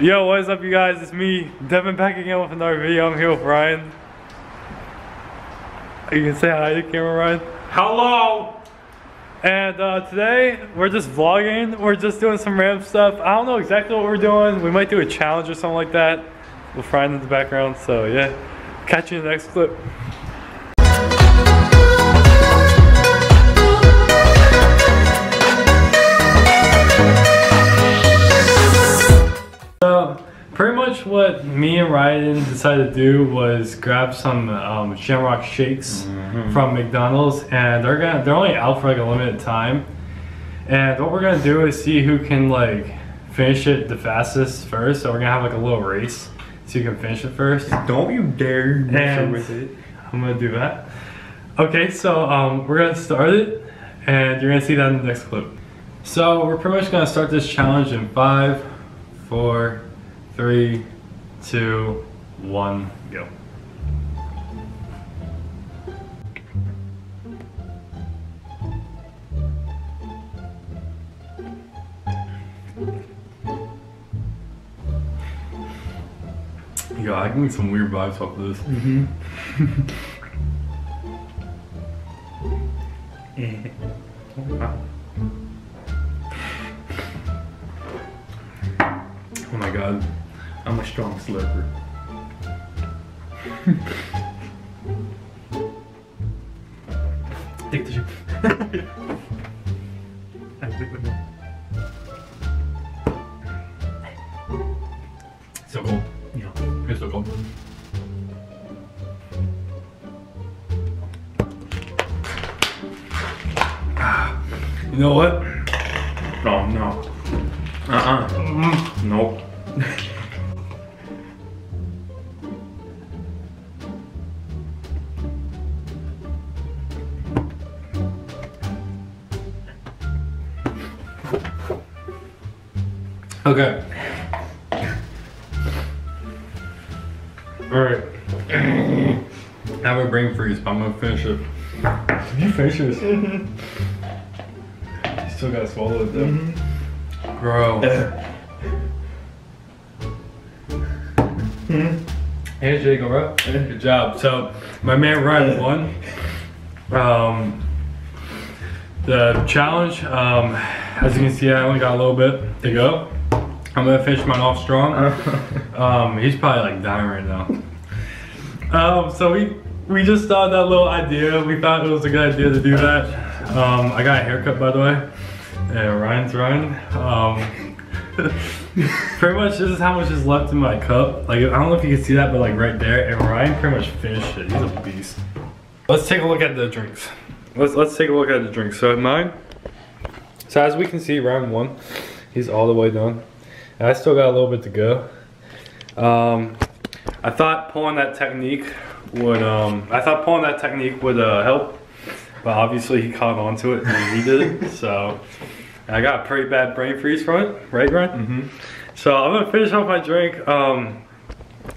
Yo, what is up you guys? It's me, Devon back again with another video. I'm here with Ryan. You can say hi to the camera, Ryan. Hello! And uh, today, we're just vlogging. We're just doing some ramp stuff. I don't know exactly what we're doing. We might do a challenge or something like that with Ryan in the background. So yeah, catch you in the next clip. Me and Ryan decided to do was grab some um, Shamrock shakes Mm-hmm. from McDonald's, and they're gonna they're only out for like a limited time. And what we're gonna do is see who can like finish it the fastest first. So we're gonna have like a little race, so you can finish it first. Don't you dare mess with it. I'm gonna do that. Okay, so um, we're gonna start it, and you're gonna see that in the next clip. So we're pretty much gonna start this challenge in five, four, three, two, one, go. Yeah, I can get some weird vibes off of this. Mm-hmm. Oh my god. I'm a strong slurper. Take the chip. So cold. Yeah. It's so cold. Ah, You know what? No, no. Uh-uh. Nope. Okay. Alright. Have a brain freeze, but I'm gonna finish it. Did you finish this? you still gotta swallow it though. Bro. Hey Jacob, bro. Good job. So my man Ryan won. Um the challenge, um, as you can see I only got a little bit to go. I'm gonna finish mine off strong. Um, he's probably like dying right now. Um, so we we just thought that little idea. We thought it was a good idea to do that. Um, I got a haircut by the way. And Ryan's Ryan. Um, pretty much this is how much is left in my cup. Like I don't know if you can see that, but like right there. And Ryan pretty much finished it. He's a beast. Let's take a look at the drinks. Let's let's take a look at the drinks. So mine. So as we can see, Ryan one, He's all the way done. I still got a little bit to go. Um, I thought pulling that technique would um, I thought pulling that technique would uh, help, but obviously he caught on to it and he did it. So I got a pretty bad brain freeze from it, right, Ryan? Mm-hmm. So I'm gonna finish off my drink. Um,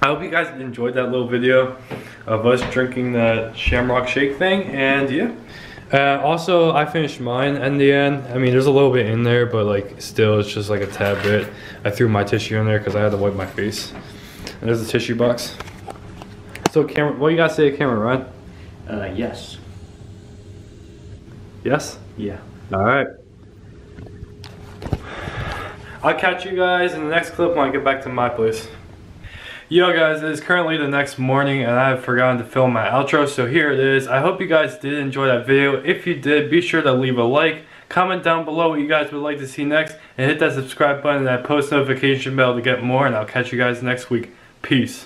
I hope you guys enjoyed that little video of us drinking that Shamrock Shake thing, and yeah. Uh, also, I finished mine in the end. I mean, there's a little bit in there, but like still, it's just like a tad bit. I threw my tissue in there because I had to wipe my face. And there's a tissue box. So, camera, what you gotta say to camera, Ryan? Uh, yes. Yes. Yeah. All right. I'll catch you guys in the next clip when I get back to my place. Yo guys, it is currently the next morning and I have forgotten to film my outro, so here it is. I hope you guys did enjoy that video. If you did, be sure to leave a like, comment down below what you guys would like to see next, and hit that subscribe button and that post notification bell to get more, and I'll catch you guys next week. Peace.